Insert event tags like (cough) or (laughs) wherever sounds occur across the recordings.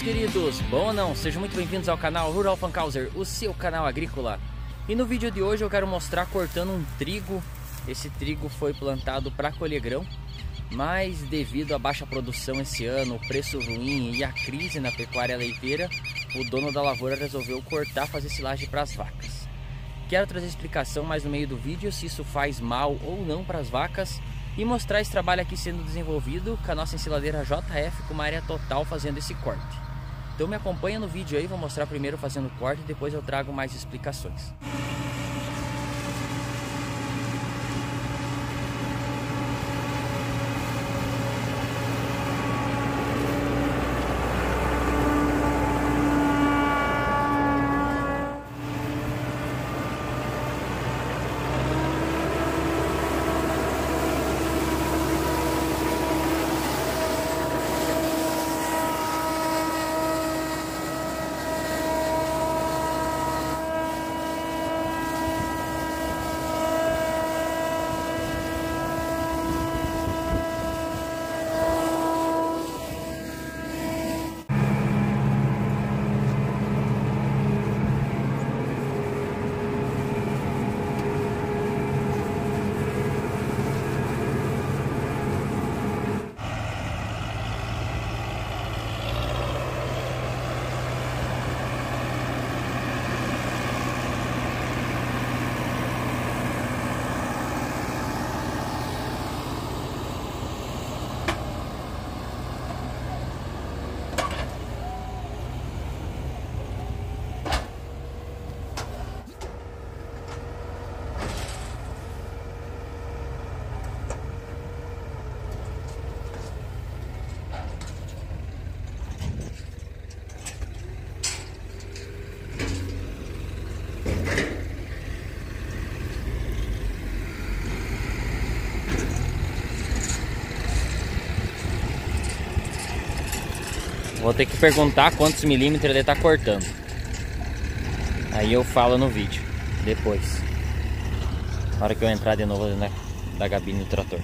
meus queridos, bom ou não? Sejam muito bem-vindos ao canal Rural Fancauser, o seu canal agrícola. E no vídeo de hoje eu quero mostrar cortando um trigo. Esse trigo foi plantado para colher grão, mas devido à baixa produção esse ano, o preço ruim e a crise na pecuária leiteira, o dono da lavoura resolveu cortar, fazer silagem para as vacas. Quero trazer explicação mais no meio do vídeo se isso faz mal ou não para as vacas e mostrar esse trabalho aqui sendo desenvolvido com a nossa ensiladeira JF com uma área total fazendo esse corte. Então me acompanha no vídeo aí, vou mostrar primeiro fazendo o corte e depois eu trago mais explicações. Vou ter que perguntar quantos milímetros ele está cortando. Aí eu falo no vídeo, depois. Na hora que eu entrar de novo na, da gabine do trator.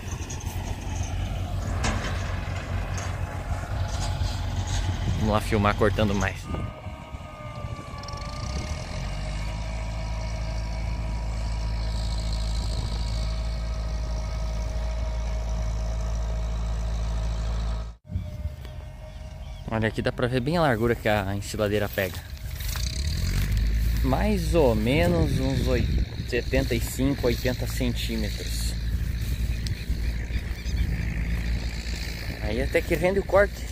Vamos lá filmar cortando mais. Olha aqui dá pra ver bem a largura que a ensiladeira pega. Mais ou menos uns 75, 80 centímetros. Aí até que rende o corte.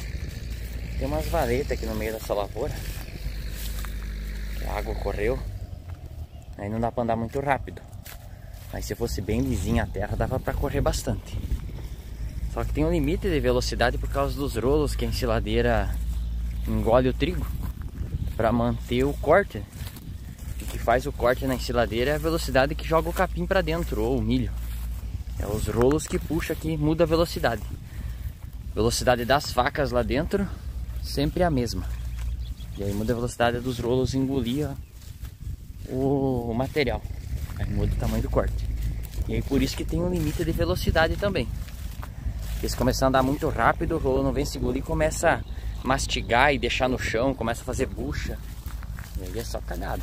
Tem umas varetas aqui no meio dessa lavoura. A água correu. Aí não dá pra andar muito rápido. Mas se fosse bem lisinha a terra, dava pra correr bastante. Só que tem um limite de velocidade por causa dos rolos que a ensiladeira engole o trigo para manter o corte. O que faz o corte na ensiladeira é a velocidade que joga o capim para dentro ou o milho. É os rolos que puxa que muda a velocidade. Velocidade das facas lá dentro sempre a mesma. E aí muda a velocidade dos rolos engolir o material. Aí muda o tamanho do corte. E aí por isso que tem um limite de velocidade também. Porque se começar a andar muito rápido, o rolo não vem seguro e começa a mastigar e deixar no chão, começa a fazer bucha. E aí é só cagada.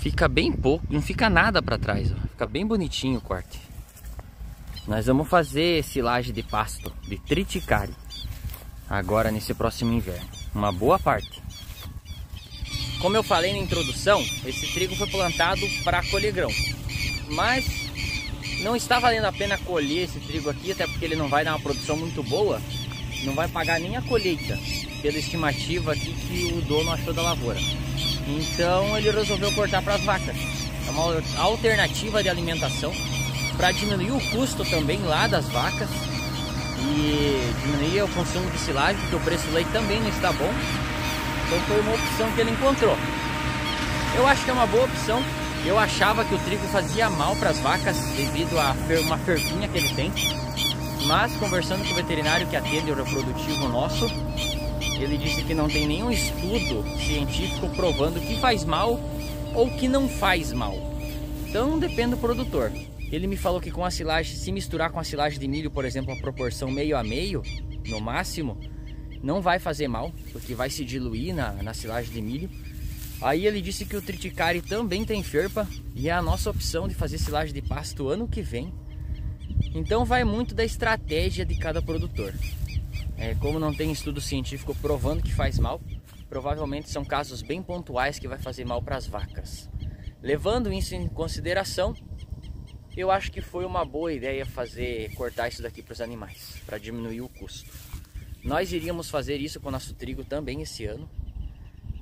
Fica bem pouco, não fica nada para trás, ó. fica bem bonitinho o corte. Nós vamos fazer silagem de pasto, de triticário, agora nesse próximo inverno. Uma boa parte. Como eu falei na introdução, esse trigo foi plantado para colher grão. Mas não está valendo a pena colher esse trigo aqui, até porque ele não vai dar uma produção muito boa. Não vai pagar nem a colheita, pela estimativa aqui que o dono achou da lavoura. Então ele resolveu cortar para as vacas. É uma alternativa de alimentação para diminuir o custo também lá das vacas e diminuir o consumo de silagem, porque o preço do leite também não está bom. Então foi uma opção que ele encontrou. Eu acho que é uma boa opção Eu achava que o trigo fazia mal para as vacas devido a uma fervinha que ele tem. Mas conversando com o veterinário que atende o reprodutivo nosso, ele disse que não tem nenhum estudo científico provando que faz mal ou que não faz mal. Então depende do produtor. Ele me falou que com a silagem, se misturar com a silagem de milho, por exemplo, a proporção meio a meio, no máximo, não vai fazer mal, porque vai se diluir na, na silagem de milho. Aí ele disse que o triticale também tem ferpa e é a nossa opção de fazer silagem de pasto ano que vem. Então vai muito da estratégia de cada produtor. É, como não tem estudo científico provando que faz mal, provavelmente são casos bem pontuais que vai fazer mal para as vacas. Levando isso em consideração, eu acho que foi uma boa ideia fazer cortar isso daqui para os animais, para diminuir o custo. Nós iríamos fazer isso com o nosso trigo também esse ano,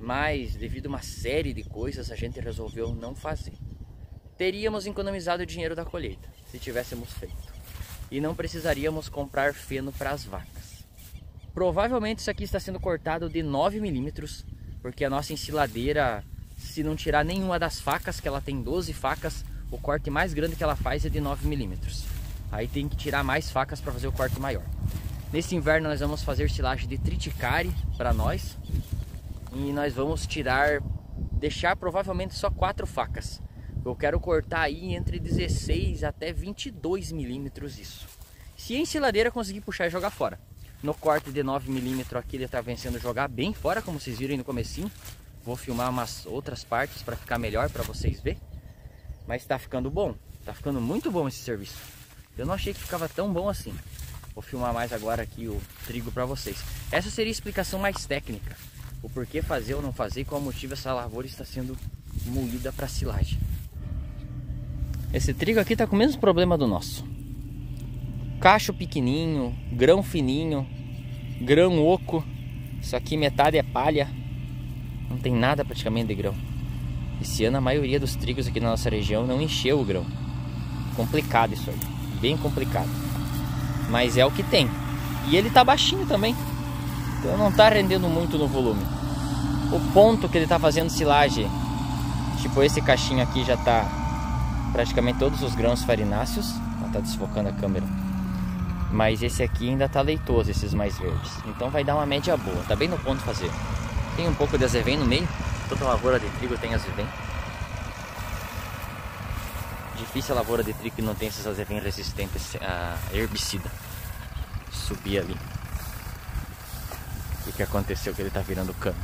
mas devido a uma série de coisas a gente resolveu não fazer. Teríamos economizado o dinheiro da colheita se tivéssemos feito e não precisaríamos comprar feno para as vacas. Provavelmente isso aqui está sendo cortado de 9 milímetros, porque a nossa ensiladeira, se não tirar nenhuma das facas, que ela tem 12 facas, o corte mais grande que ela faz é de 9 milímetros. Aí tem que tirar mais facas para fazer o corte maior. Nesse inverno nós vamos fazer silagem de triticale para nós. E nós vamos tirar, deixar provavelmente só quatro facas. Eu quero cortar aí entre 16 até 22 milímetros isso. Se a ensiladeira conseguir puxar e jogar fora. No corte de 9 milímetros aqui ele está vencendo jogar bem fora, como vocês viram aí no comecinho. Vou filmar umas outras partes para ficar melhor para vocês verem. Mas está ficando bom, está ficando muito bom esse serviço. Eu não achei que ficava tão bom assim. Vou filmar mais agora aqui o trigo para vocês. Essa seria a explicação mais técnica. O porquê fazer ou não fazer e qual motivo essa lavoura está sendo moída para silagem. Esse trigo aqui está com o mesmo problema do nosso. Cacho pequenininho, grão fininho, grão oco. Isso aqui metade é palha. Não tem nada praticamente de grão. Esse ano a maioria dos trigos aqui na nossa região não encheu o grão. Complicado isso aí, bem complicado. Mas é o que tem. E ele tá baixinho também. Então não tá rendendo muito no volume. O ponto que ele tá fazendo silagem, tipo esse caixinho aqui já tá praticamente todos os grãos farináceos. Ela tá desfocando a câmera. Mas esse aqui ainda tá leitoso, esses mais verdes. Então vai dar uma média boa, tá bem no ponto fazer. Tem um pouco de azevém no meio, Toda lavoura de trigo tem azevém. Difícil a lavoura de trigo que não tem esses azevém resistentes a herbicida. Subir ali. O que aconteceu que ele tá virando cano.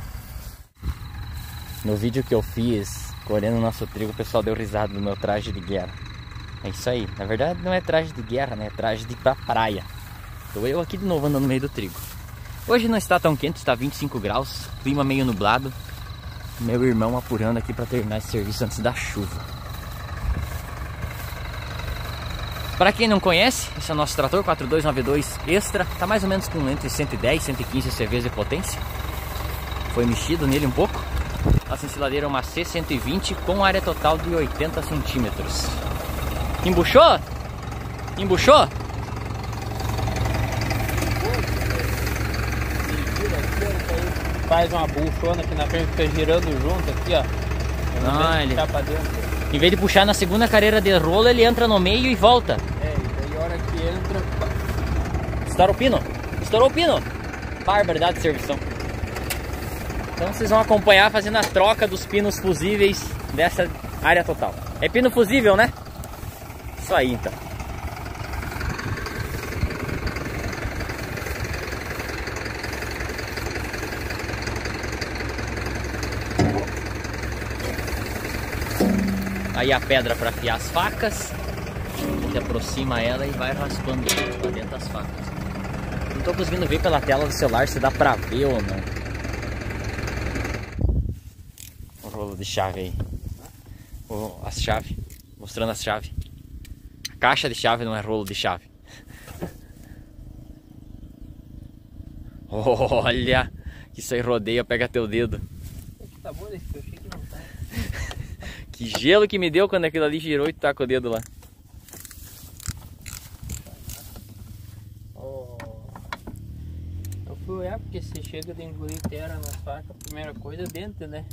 No vídeo que eu fiz colhendo nosso trigo, o pessoal deu risada do meu traje de guerra. É isso aí. Na verdade não é traje de guerra, né? É traje de ir pra praia. Tô eu aqui de novo andando no meio do trigo. Hoje não está tão quente, está 25 graus, clima meio nublado meu irmão apurando aqui para terminar esse serviço antes da chuva. Para quem não conhece, esse é o nosso trator 4292 Extra, tá mais ou menos com entre 110 e 115 CVs de potência. Foi mexido nele um pouco. Nossa ensiladeira é uma C120 com área total de 80 centímetros. Embuchou? Embuchou? faz uma buchona aqui na frente, fica girando junto aqui, ó. Ah, ele... Em vez de puxar na segunda carreira de rolo, ele entra no meio e volta. É, e daí a hora que entra... Estourou o pino. Estourou o pino. Barbaridade de servição. Então vocês vão acompanhar fazendo a troca dos pinos fusíveis dessa área total. É pino fusível, né? Isso aí, então. Aí a pedra para afiar as facas. A gente aproxima ela e vai raspando dentro das facas. Não tô conseguindo ver pela tela do celular se dá pra ver ou não. O rolo de chave aí. O, as chaves. Mostrando as chaves. A caixa de chave não é rolo de chave. (laughs) Olha! Isso aí rodeia, pega teu dedo. Tá bom esse (laughs) que gelo que me deu quando aquilo ali girou e tá com o dedo lá. Oh. Olhar porque você chega de engolir terra nas facas, a primeira coisa é dentro, né?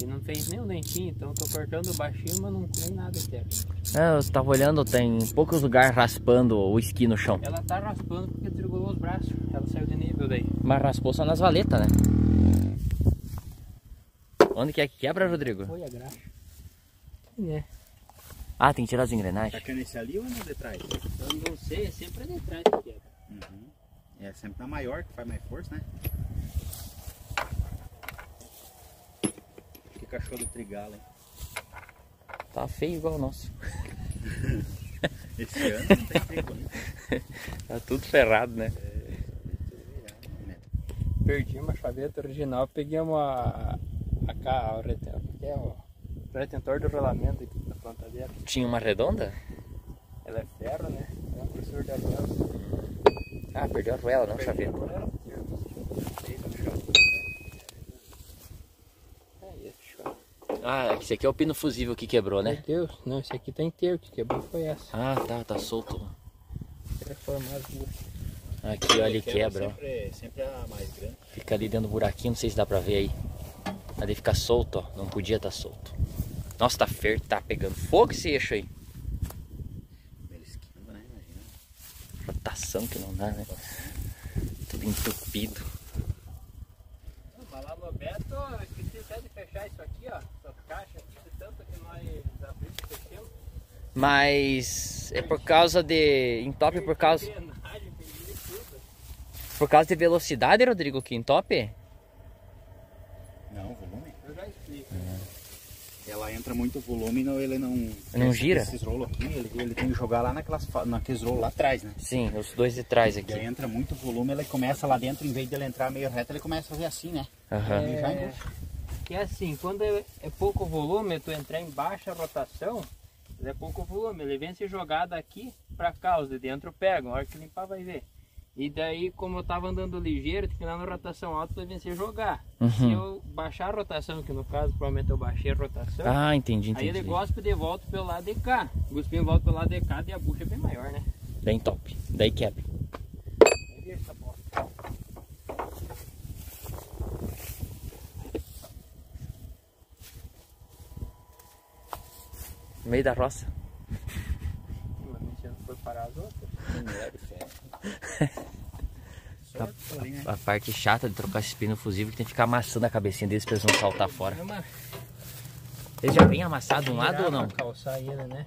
E não fez nem um dentinho, então tô cortando baixinho, mas não nem nada inteiro. É, eu tava olhando, tem poucos lugares raspando o esqui no chão. Ela tá raspando porque desregulou os braços. Ela saiu de nível daí. Mas raspou só nas valetas, né? Onde que é que quebra, Rodrigo? Foi a graxa. É. Ah, tem que tirar as engrenagens. Tá querendo esse ali ou no de trás? Eu não sei, é sempre de trás que quebra. É sempre na maior que faz mais força, né? Que cachorro do trigalo, hein? Tá feio igual o nosso. (laughs) Esse ano não tem trigo, né? (laughs) Tá tudo ferrado, né? Perdi uma chaveta original, peguei uma. A, ca- o retentor, que é o retentor do rolamento aqui da plantadeira. Tinha uma redonda? Ela é ferro, né? É uma grossura da vela. Ah, perdeu a arruela, não. É show. Ah, esse aqui é o pino fusível que quebrou, Meu né? Deus, não, esse aqui tá inteiro, que quebrou foi essa. Ah, tá, tá solto. Duas. Aqui, olha, ele quebra, ó. Sempre, sempre a mais grande. Fica ali dentro do buraquinho, não sei se dá pra ver aí. Ali fica solto, ó. Não podia estar solto. Nossa, tá fer, tá pegando fogo esse eixo aí. Ele esquiva, né? Imagina. Que não dá, né? Tudo entupido. No Beto, eu esqueci até de fechar isso aqui, ó. Essa caixa aqui, de tanto que nós abrimos e fechamos. Mas é por causa de. Entope por causa. Por causa de velocidade, Rodrigo, que entope? Não, volume. Entra muito volume e ele não. Não esse- gira? Esses rolos aqui, ele, ele tem que jogar lá naquelas, naqueles rolos lá atrás, né? Sim, os dois de trás aqui. entra muito volume, ele começa lá dentro, em vez de ele entrar meio reto, ele começa a fazer assim, né? Aham. Já embucha. que é assim, quando é, é pouco volume, tu entrar em baixa rotação, é pouco volume, ele vem se jogar daqui pra cá, os de dentro pegam, a hora que limpar vai ver. E daí, como eu tava andando ligeiro, tem que lá na rotação alta pra vencer jogar. Se Uhum. eu baixar a rotação, que no caso provavelmente eu baixei a rotação, Ah, entendi, aí ele entendi. gospe de volta pelo lado de cá. Guspinho volta pelo lado de cá e a bucha é bem maior, né? Daí entope. Daí quebra. Essa bosta. No meio da roça. Mas se não for parar as outras. Só ali, né? A parte chata de trocar esse pino fusível é que tem que ficar amassando a cabecinha deles pra eles não saltar fora. É Ele já vem amassado de um lado ou não? calçar ele, né?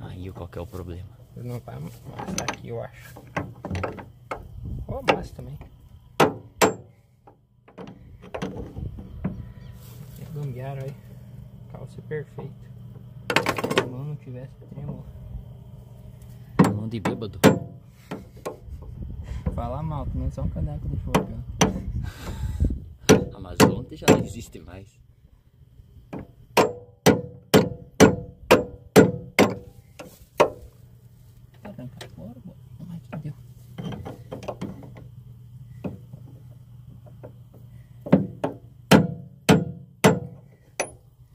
Aí qual que é o problema? Ele não vai amassar aqui, eu acho. Ou amassa também. É gambiarra aí. Calça perfeito. Se a mão não tivesse tremor. Mão de bêbado. Falar mal, também só um caneco de fogo. (laughs) A Amazônia já não existe mais. Arrancar fora. Ai, que deu.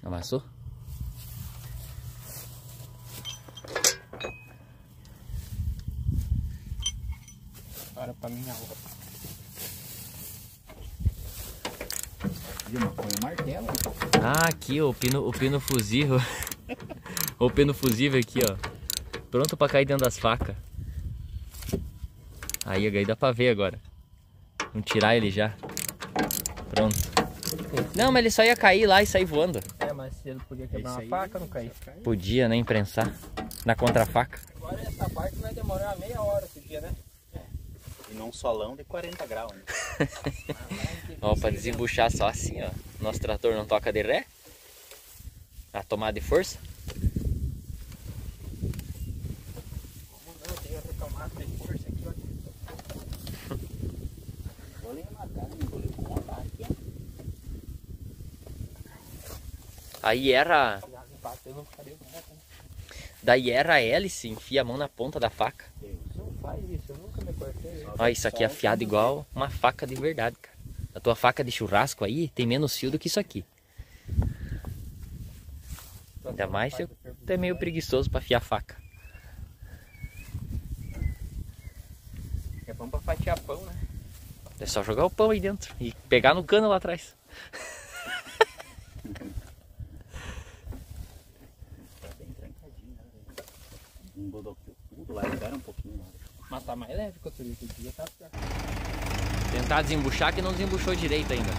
Amassou? Minha martelo. Ah, aqui ó, o pino, o pino fusível. (laughs) o pino fusível aqui, ó. Pronto pra cair dentro das facas. Aí, aí dá pra ver agora. Vamos tirar ele já. Pronto. Não, mas ele só ia cair lá e sair voando. É, mas se ele podia quebrar uma faca, não cair. Podia, né, imprensar. Na contrafaca. Agora essa parte vai demorar meia hora esse dia, né? E num solão de 40 graus, né? (laughs) Ó, pra desembuchar só assim, ó. Nosso trator não toca de ré. A tomada de força. Aí era. Daí era a hélice, enfia a mão na ponta da faca. Ó, isso aqui é afiado igual uma faca de verdade, cara. A tua faca de churrasco aí tem menos fio do que isso aqui. Ainda mais se eu é meio preguiçoso para afiar faca. É bom para fatiar pão, né? É só jogar o pão aí dentro e pegar no cano lá atrás. (laughs) tá bem trancadinho, né? Um bodocudo, largaram um pouquinho lá. Mas tá mais leve que outro dia. Outro dia tá. Tentar desembuchar que não desembuchou direito ainda.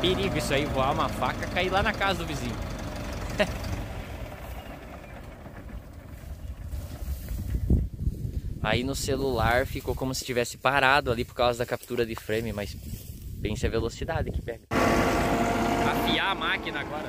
Perigo isso aí, voar uma faca cair lá na casa do vizinho. Aí no celular ficou como se tivesse parado ali por causa da captura de frame, mas pense a velocidade que pega. Afiar a máquina agora.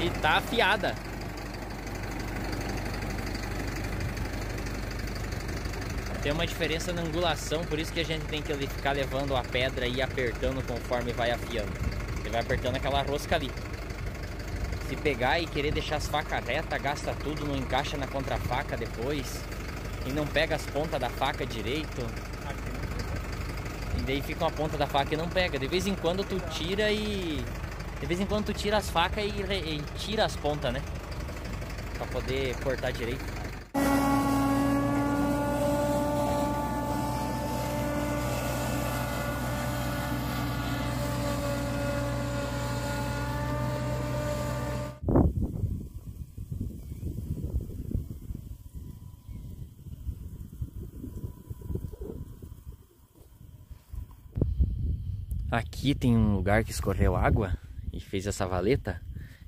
E tá afiada. Tem uma diferença na angulação, por isso que a gente tem que ficar levando a pedra e apertando conforme vai afiando. Você vai apertando aquela rosca ali. Se pegar e querer deixar as facas retas, gasta tudo, não encaixa na contrafaca depois. E não pega as pontas da faca direito. E daí fica uma ponta da faca e não pega. De vez em quando tu tira e de vez em quando tu tira as facas e, e tira as pontas, né? Pra poder cortar direito. Aqui tem um lugar que escorreu água e fez essa valeta.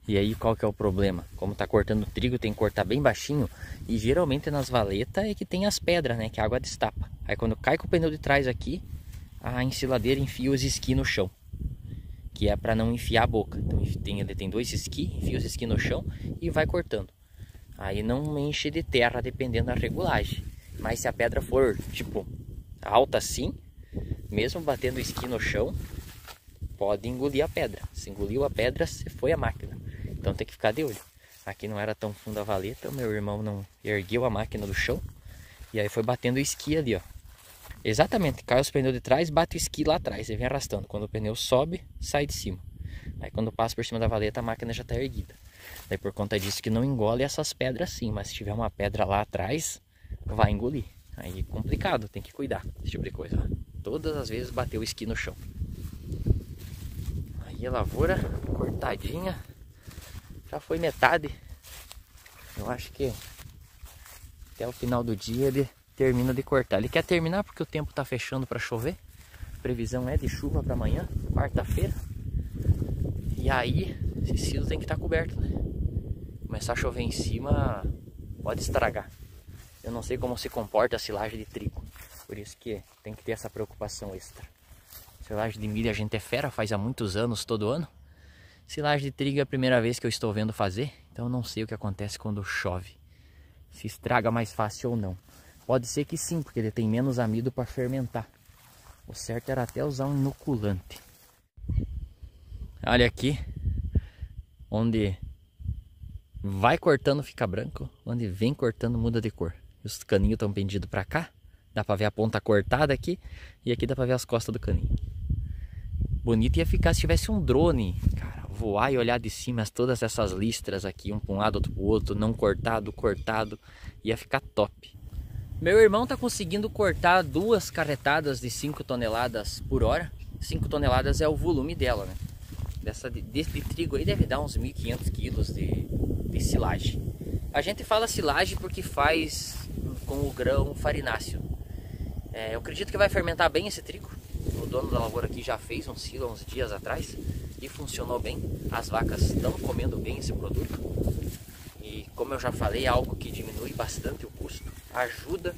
E aí qual que é o problema? Como tá cortando trigo, tem que cortar bem baixinho. E geralmente nas valetas é que tem as pedras, né? Que a água destapa. Aí quando cai com o pneu de trás aqui, a ensiladeira enfia os esqui no chão. Que é para não enfiar a boca. Então tem, ele tem dois esqui, enfia os esqui no chão e vai cortando. Aí não enche de terra dependendo da regulagem. Mas se a pedra for, tipo, alta assim, mesmo batendo o esqui no chão, pode engolir a pedra. Se engoliu a pedra, você foi a máquina. Então tem que ficar de olho. Aqui não era tão fundo a valeta, meu irmão não ergueu a máquina do chão. E aí foi batendo o esqui ali, ó. Exatamente, cai os pneus de trás, bate o esqui lá atrás, e vem arrastando. Quando o pneu sobe, sai de cima. Aí quando passa por cima da valeta, a máquina já está erguida. Daí por conta disso que não engole essas pedras assim, mas se tiver uma pedra lá atrás, vai engolir. Aí é complicado, tem que cuidar desse tipo de coisa. Todas as vezes bateu o esqui no chão. Aí a lavoura cortadinha. Já foi metade. Eu acho que até o final do dia ele termina de cortar. Ele quer terminar porque o tempo está fechando para chover. A previsão é de chuva para amanhã, quarta-feira. E aí, esse silo tem que estar tá coberto, né? Começar a chover em cima, pode estragar. Eu não sei como se comporta a silagem de trigo. Por isso que tem que ter essa preocupação extra. Silagem de milho a gente é fera, faz há muitos anos, todo ano. Silagem de trigo é a primeira vez que eu estou vendo fazer, então não sei o que acontece quando chove. Se estraga mais fácil ou não. Pode ser que sim, porque ele tem menos amido para fermentar. O certo era até usar um inoculante. Olha aqui, onde vai cortando fica branco, onde vem cortando muda de cor. Os caninhos estão pendidos para cá, dá para ver a ponta cortada aqui e aqui dá para ver as costas do caninho. Bonito ia ficar se tivesse um drone, cara, voar e olhar de cima todas essas listras aqui, um para um lado, outro para o outro, não cortado, cortado, ia ficar top. Meu irmão tá conseguindo cortar duas carretadas de 5 toneladas por hora. 5 toneladas é o volume dela, né? Dessa, desse trigo aí deve dar uns 1.500 quilos de, de silagem. A gente fala silagem porque faz com o grão farináceo. É, eu acredito que vai fermentar bem esse trigo. O dono da lavoura aqui já fez um silo uns dias atrás e funcionou bem. As vacas estão comendo bem esse produto. E como eu já falei, é algo que diminui bastante o custo, ajuda,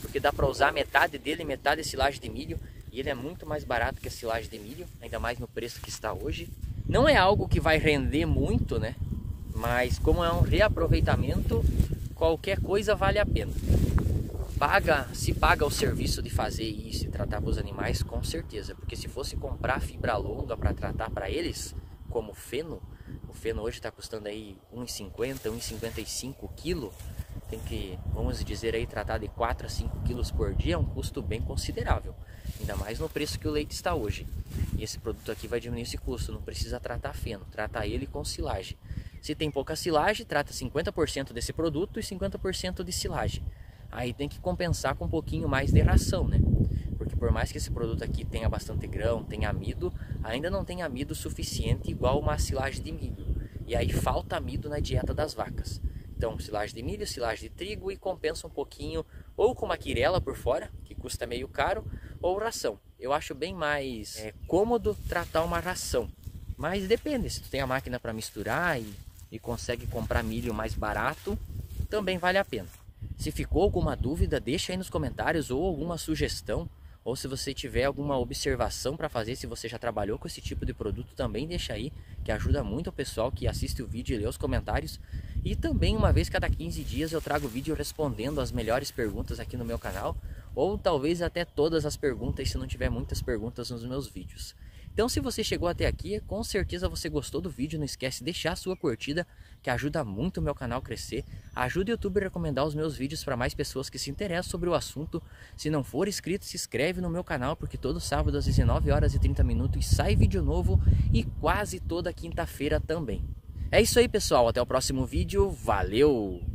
porque dá para usar metade dele, metade de silagem de milho, e ele é muito mais barato que a silagem de milho, ainda mais no preço que está hoje. Não é algo que vai render muito, né? Mas como é um reaproveitamento, qualquer coisa vale a pena. Paga, se paga o serviço de fazer isso e tratar os animais, com certeza. Porque se fosse comprar fibra longa para tratar para eles, como feno, o feno hoje está custando aí 1,50, 1,55 quilo. Tem que, vamos dizer aí, tratar de 4 a 5 quilos por dia é um custo bem considerável. Ainda mais no preço que o leite está hoje. E esse produto aqui vai diminuir esse custo, não precisa tratar feno, trata ele com silagem. Se tem pouca silagem, trata 50% desse produto e 50% de silagem aí tem que compensar com um pouquinho mais de ração, né? Porque por mais que esse produto aqui tenha bastante grão, tenha amido, ainda não tem amido suficiente igual uma silagem de milho. E aí falta amido na dieta das vacas. Então, silagem de milho, silagem de trigo e compensa um pouquinho ou com uma quirela por fora, que custa meio caro, ou ração. Eu acho bem mais é, cômodo tratar uma ração. Mas depende, se tu tem a máquina para misturar e, e consegue comprar milho mais barato, também vale a pena. Se ficou alguma dúvida, deixa aí nos comentários ou alguma sugestão, ou se você tiver alguma observação para fazer, se você já trabalhou com esse tipo de produto, também deixa aí, que ajuda muito o pessoal que assiste o vídeo e lê os comentários. E também uma vez cada 15 dias eu trago vídeo respondendo as melhores perguntas aqui no meu canal, ou talvez até todas as perguntas se não tiver muitas perguntas nos meus vídeos. Então se você chegou até aqui, com certeza você gostou do vídeo, não esquece de deixar a sua curtida, que ajuda muito o meu canal a crescer. Ajuda o YouTube a recomendar os meus vídeos para mais pessoas que se interessam sobre o assunto. Se não for inscrito, se inscreve no meu canal, porque todo sábado às 19 horas e 30 minutos sai vídeo novo e quase toda quinta-feira também. É isso aí pessoal, até o próximo vídeo, valeu!